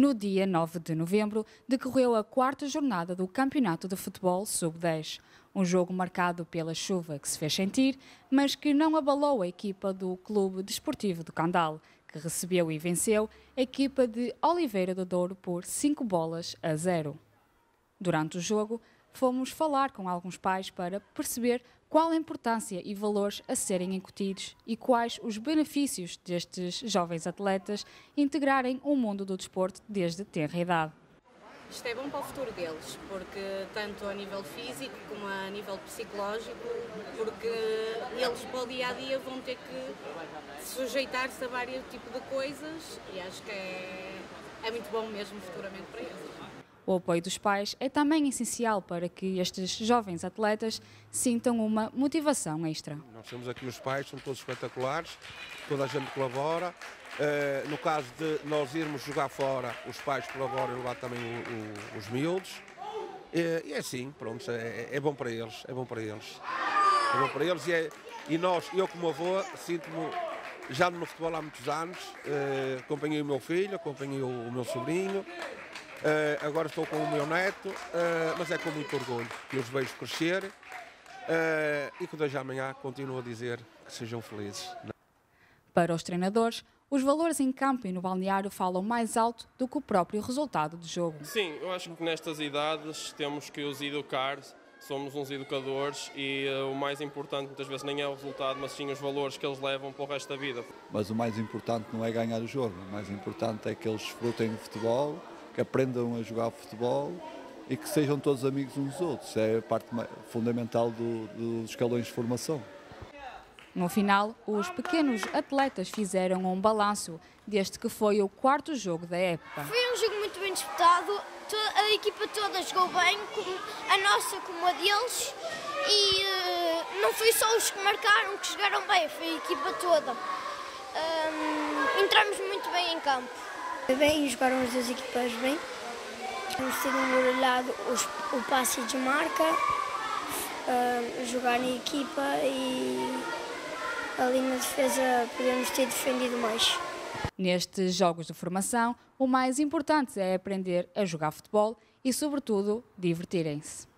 No dia 9 de novembro, decorreu a quarta jornada do Campeonato de Futebol Sub-10. Um jogo marcado pela chuva que se fez sentir, mas que não abalou a equipa do Clube Desportivo do Candal, que recebeu e venceu a equipa de Oliveira do Douro por 5 bolas a 0. Durante o jogo, fomos falar com alguns pais para perceber qual a importância e valores a serem incutidos e quais os benefícios destes jovens atletas integrarem o mundo do desporto desde tenra idade. Isto é bom para o futuro deles, porque tanto a nível físico como a nível psicológico, porque eles para o dia a dia vão ter que sujeitar-se a vários tipos de coisas e acho que é, é muito bom mesmo futuramente para eles. O apoio dos pais é também essencial para que estes jovens atletas sintam uma motivação extra. Nós temos aqui os pais, são todos espetaculares, toda a gente colabora. Uh, no caso de nós irmos jogar fora, os pais colaboram levar também os miúdos. Uh, e é assim, pronto, é, é, bom para eles, é bom para eles. É bom para eles e, é, e nós, eu como avô, sinto-me já no futebol há muitos anos, uh, acompanhei o meu filho, acompanhei o meu sobrinho, Uh, agora estou com o meu neto, uh, mas é com muito orgulho que os vejo crescer uh, e que desde amanhã continuo a dizer que sejam felizes. Para os treinadores, os valores em campo e no balneário falam mais alto do que o próprio resultado do jogo. Sim, eu acho que nestas idades temos que os educar, somos uns educadores e uh, o mais importante muitas vezes nem é o resultado, mas sim os valores que eles levam para o resto da vida. Mas o mais importante não é ganhar o jogo, o mais importante é que eles desfrutem do futebol que aprendam a jogar futebol e que sejam todos amigos uns dos outros. É a parte fundamental do, dos escalões de formação. No final, os pequenos atletas fizeram um balanço desde que foi o quarto jogo da época. Foi um jogo muito bem disputado, a equipa toda jogou bem, a nossa como a deles, e uh, não foi só os que marcaram que jogaram bem, foi a equipa toda. Entramos muito bem em campo. Bem, jogaram as duas equipas bem. Temos tido embaralhado o passe de marca, uh, jogar em equipa e ali na defesa podemos ter defendido mais. Nestes jogos de formação, o mais importante é aprender a jogar futebol e, sobretudo, divertirem-se.